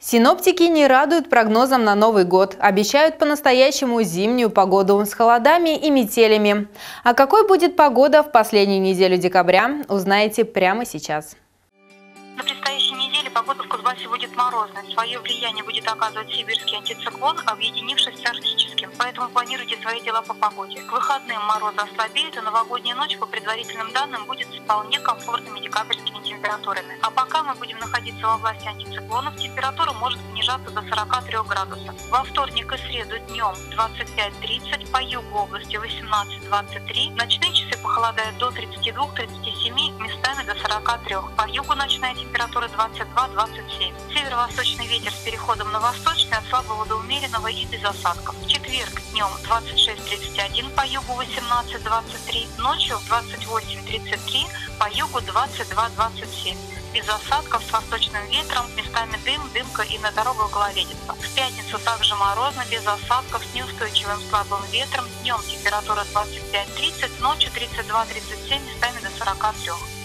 Синоптики не радуют прогнозам на Новый год. Обещают по-настоящему зимнюю погоду с холодами и метелями. А какой будет погода в последнюю неделю декабря, узнаете прямо сейчас. На предстоящей неделе погода в Кузбассе будет морозной. Свое влияние будет оказывать сибирский антициклон, объединившись с арктическим. Поэтому планируйте свои дела по погоде. К выходным морозы ослабеют, и новогодняя ночь, по предварительным данным, будет с вполне комфортными декабрьскими температурами. А пока мы будем находиться во власти антициклонов, температура может снижаться до 43 градусов. Во вторник и среду днем 25-30, по югу области 18-23, ночные часы похолодают до 32-37, местами до 43. По югу ночная температура 22-27. Северо-восточный ветер с переходом на восточный от слабого до умеренного и без осадков. В четверг днем 26-31, по югу 18-23, ночью 28-33, по югу 22-27 без осадков с восточным ветром, местами дым, дымка и на дорогах гололедица. В пятницу также морозно, без осадков, с неустойчивым слабым ветром. Днем температура 25-30, ночью 32-37, местами до 43.